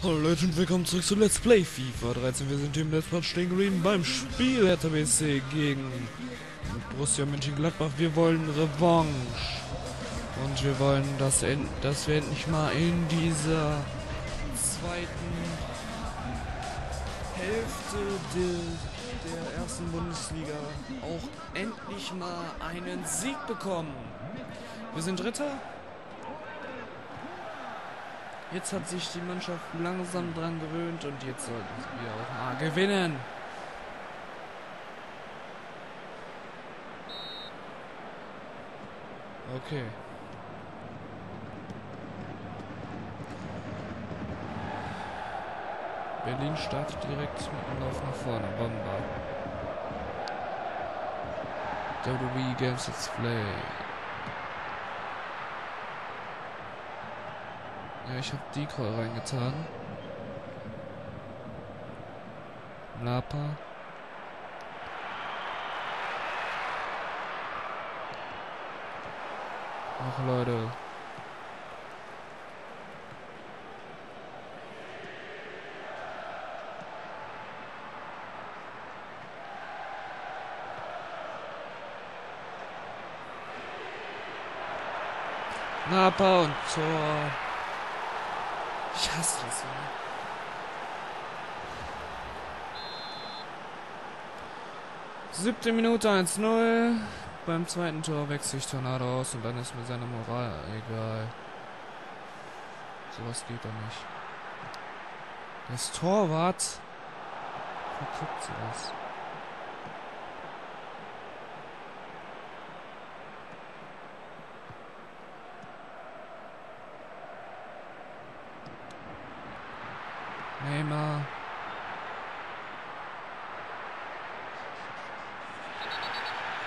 Hallo Leute und willkommen zurück zu Let's Play FIFA 13. Wir sind hier im Let's Play stehen geblieben beim Spiel Hertha BSC gegen Borussia Mönchengladbach. Wir wollen Revanche. Und wir wollen, dass, dass wir endlich mal in dieser zweiten Hälfte de, der ersten Bundesliga auch endlich mal einen Sieg bekommen. Wir sind Dritter, Jetzt hat sich die Mannschaft langsam dran gewöhnt und jetzt sollten wir auch mal gewinnen. Okay. Berlin startet direkt mit dem Lauf nach vorne. Bomber. WWE Games Let's Play. Ja, ich habe Decoy reingetan. Lapa. Ach Leute. Napa und Tor. Ich hasse das, ja. Siebte Minute 1-0. Beim zweiten Tor wechsle ich Tornado aus und dann ist mir seine Moral egal. Sowas geht doch nicht. Das Torwart verkippt sowas. Neymar.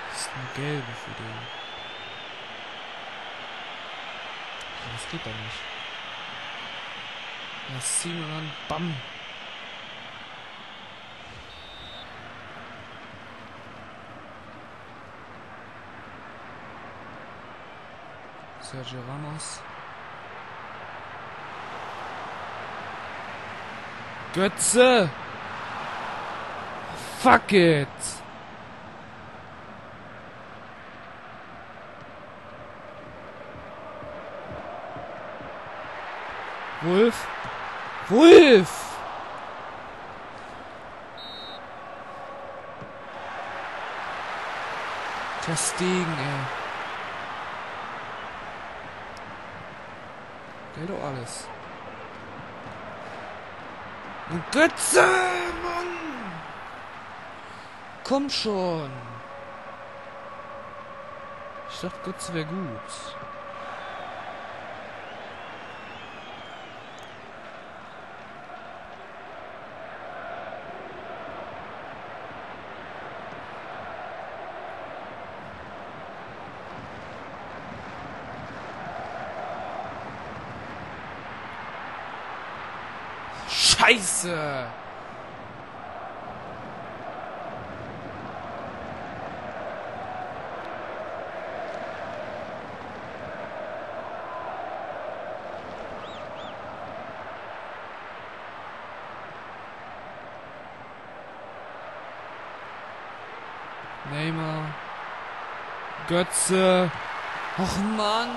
Das ist eine gelbe für den. Das geht doch nicht. Das ziehen wir dann. Bam. Sergio Ramos. Götze! Fuck it! Wolf? Wolf! Testegen, ey. Doch alles. Götze, Mann! Komm schon! Ich dachte, Götze wäre gut. Scheiße! Neymar. Götze. Och Mann.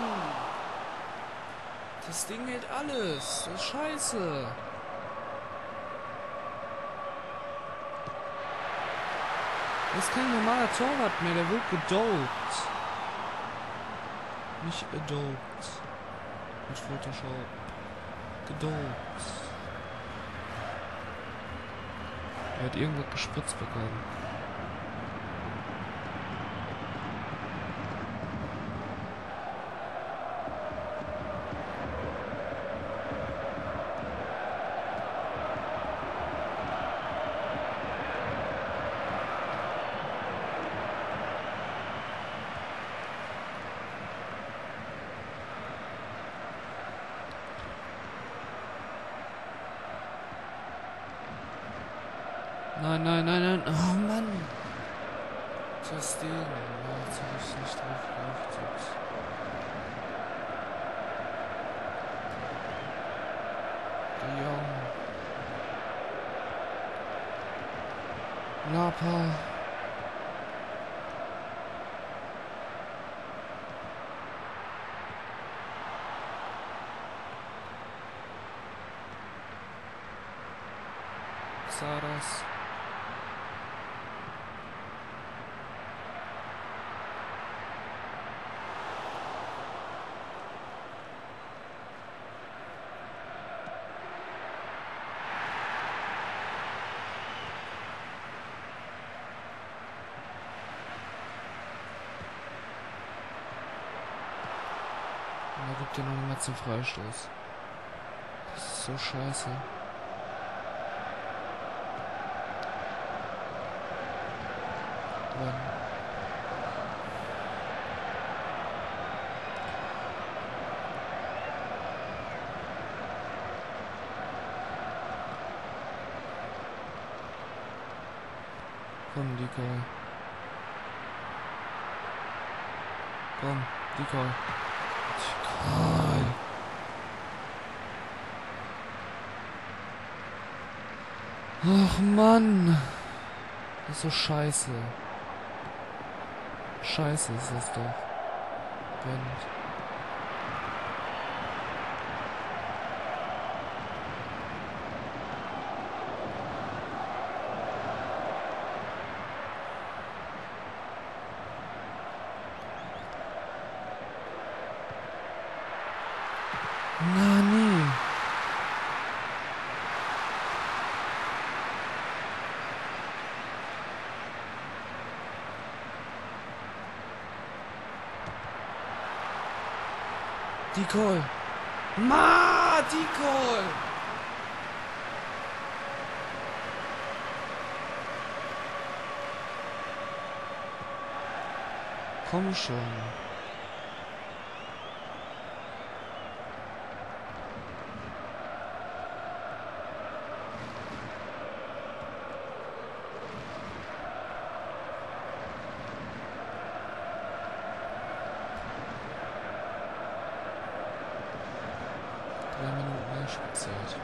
Das Ding hält alles. Das ist scheiße. Das ist kein normaler Torwart mehr, der wird gedopt. Nicht adopt. Mit Photoshop. Gedopt. Er hat irgendwas gespritzt bekommen. Nein, nein, nein, nein. Oh Mann. Justin. Jetzt habe ich nicht drauf geachtet. De Jong. Lapa. Saras. Er gibt dir noch mal zum Freistoß. Das ist so scheiße. Mann. Komm, Decoy. Komm, Decoy. Ach Mann. Das ist so scheiße. Scheiße ist das doch. Band. Na, nee. Decoy. Ma, Decoy. Komm schon. Nachspielzeit.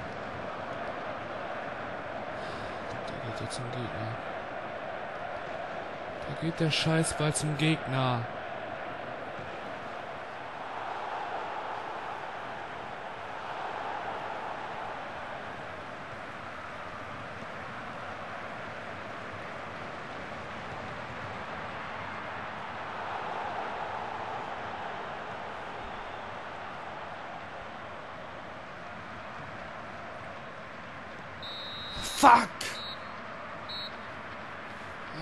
Da geht er zum Gegner. Da geht der Scheißball zum Gegner. Fuck!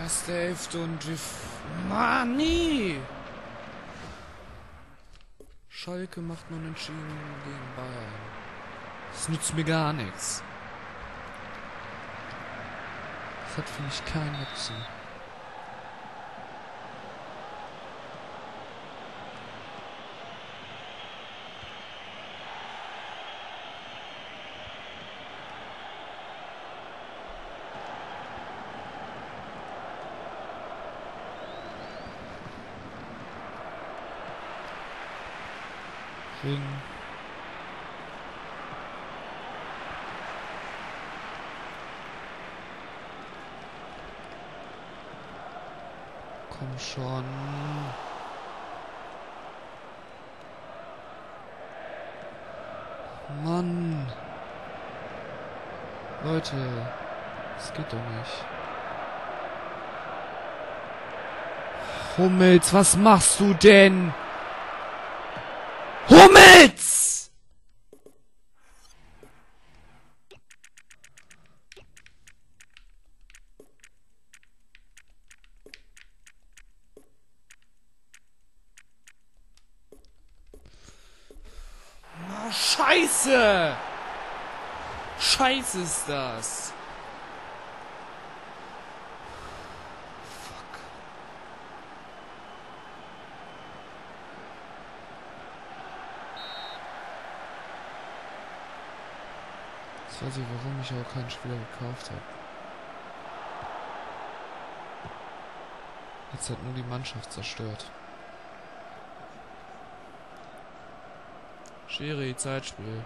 Erste Hälfte und wir... Mann, nie! Schalke macht nun entschieden gegen Bayern. Das nützt mir gar nichts. Das hat für mich keinen Nutzen. Komm schon. Mann. Leute, das geht doch nicht. Hummels, was machst du denn? Hummels! Scheiße! Scheiße ist das. Fuck. Jetzt weiß ich, warum ich auch keinen Spieler gekauft habe. Jetzt hat nur die Mannschaft zerstört. Schiri, Zeitspiel.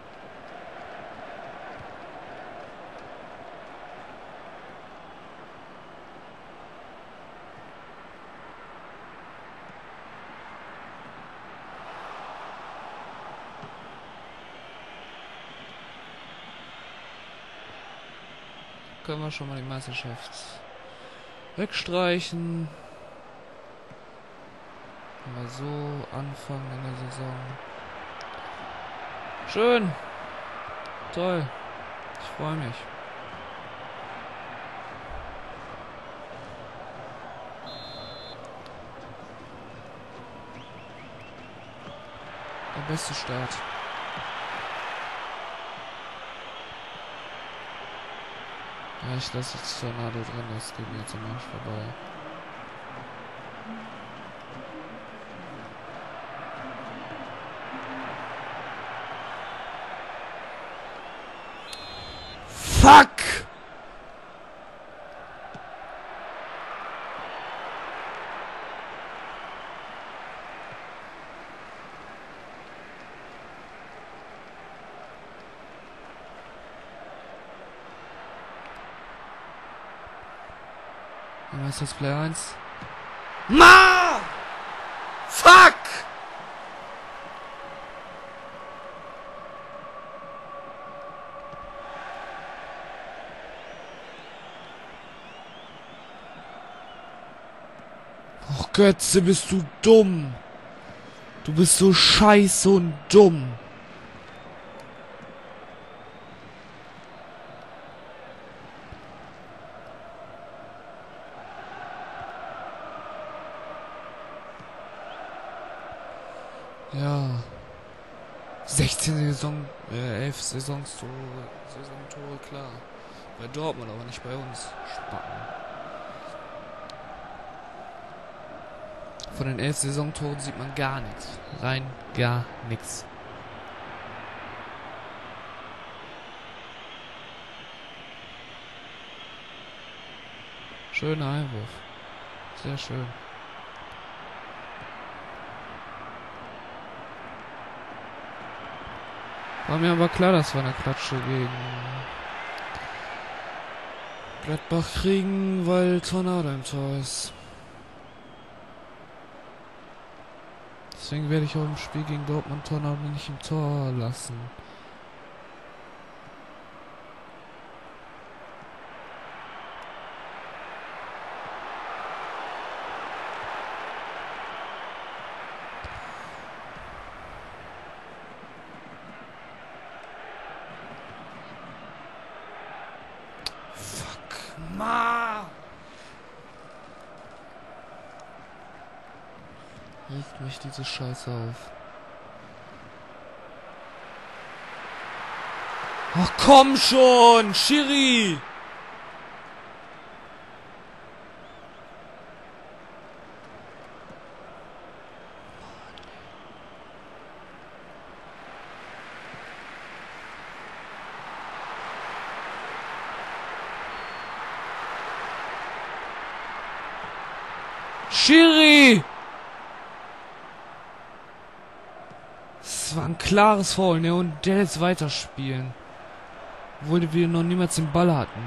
können wir schon mal die Meisterschaft wegstreichen. Aber so anfangen in der Saison. Schön. Toll. Ich freue mich. Der beste Start. Ja, ich lasse jetzt Tornado drin, das geht mir jetzt am Arsch vorbei. Fuck! Wer ist das Play 1? Ma! Fuck! Och Götze, bist du dumm. Du bist so scheiße und dumm. Ja. 16 Saison, äh, 11 Saisonstore, Saisontore, klar. Bei Dortmund, aber nicht bei uns. Spacken. Von den 11 Saisontoren sieht man gar nichts. Rein gar nichts. Schöner Einwurf. Sehr schön. War mir aber klar, dass wir eine Klatsche gegen Gladbach kriegen, weil Tornado im Tor ist. Deswegen werde ich auch im Spiel gegen Dortmund Tornado nicht im Tor lassen. Fuck. Ma! Regt mich diese Scheiße auf. Ach komm schon, Shiri! Shiri! Das war ein klares Foul, ne? Und der jetzt weiterspielen. Obwohl wir noch niemals den Ball hatten.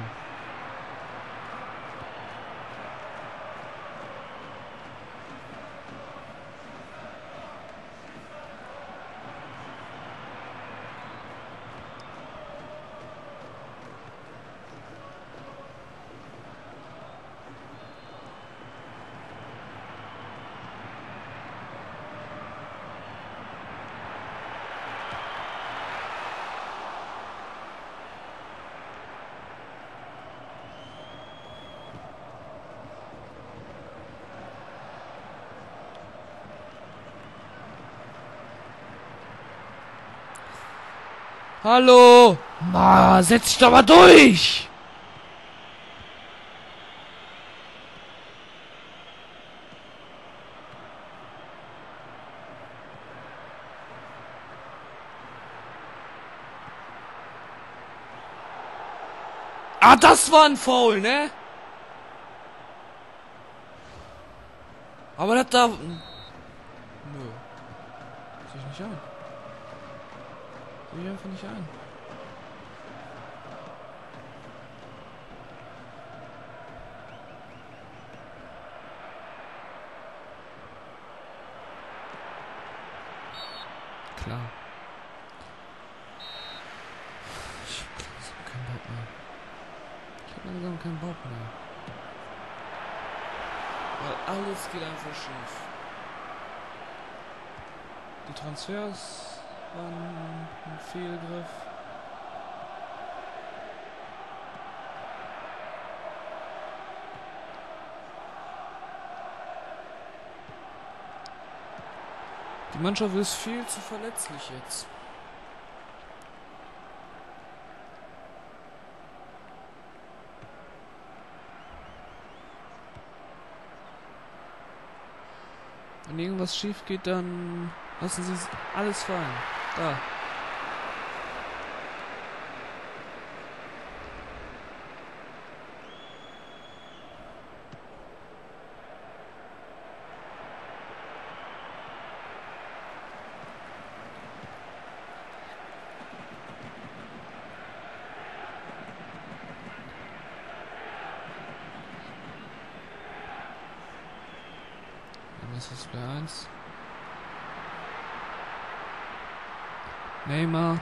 Hallo! Ma, setz dich doch mal durch! Ah, das war ein Foul, ne? Aber das darf... Nö. Sehe ich nicht ein. Ich einfach nicht ein. Klar. Ich hab keinen Bock mehr. Ich hab langsam keinen Bock mehr. Weil alles geht einfach schief. Die Transfers waren ein Fehlgriff. Die Mannschaft ist viel zu verletzlich jetzt. Wenn irgendwas schief geht, dann lassen sie alles fallen. Da. Was ist bei 累吗？